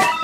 you